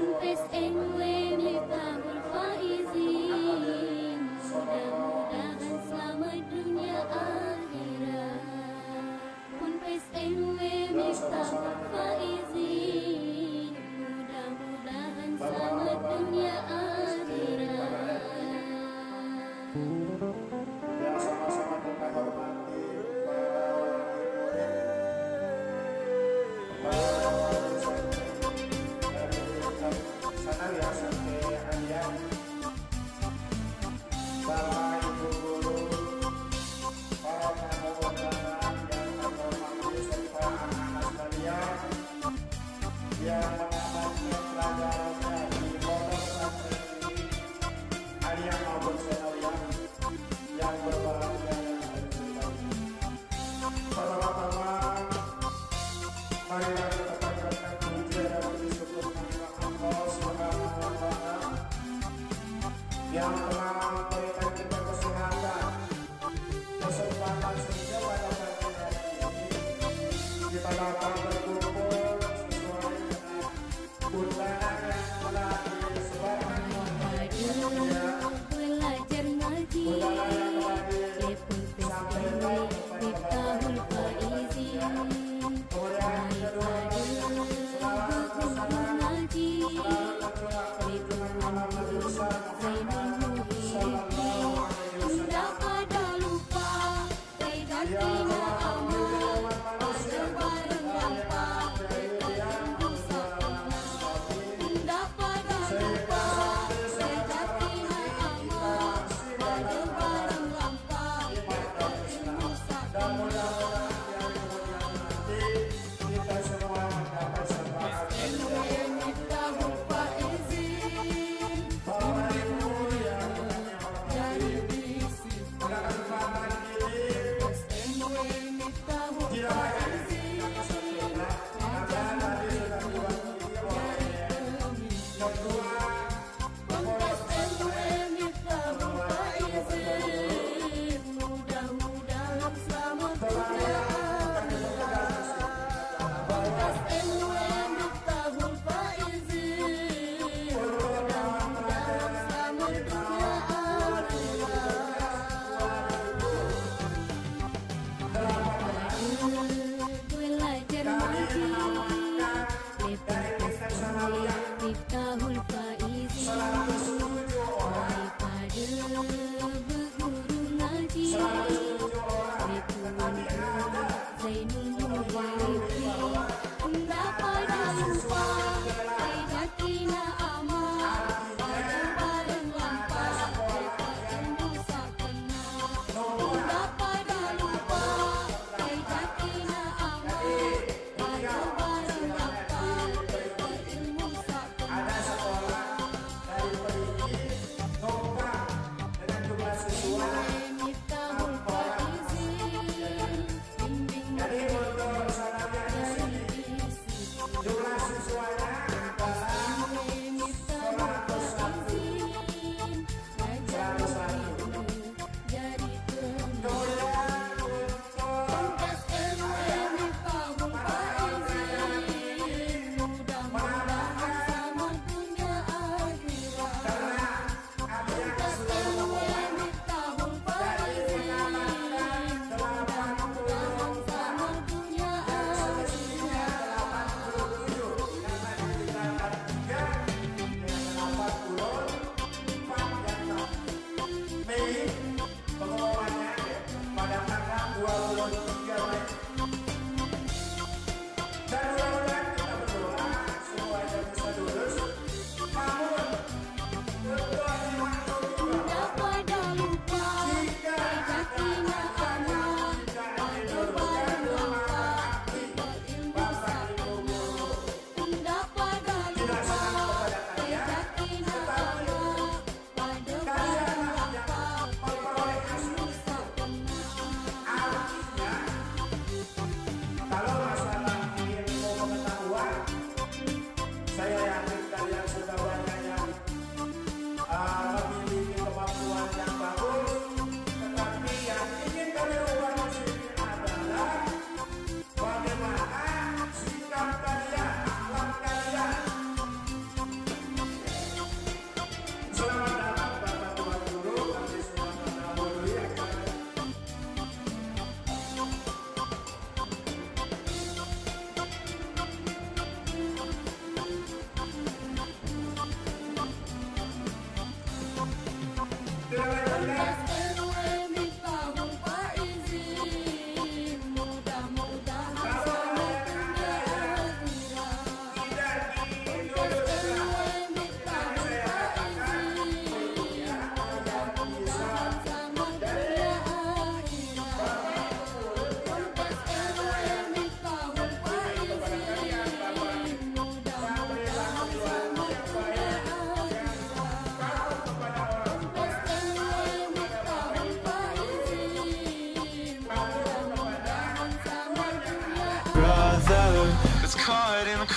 confess and wait.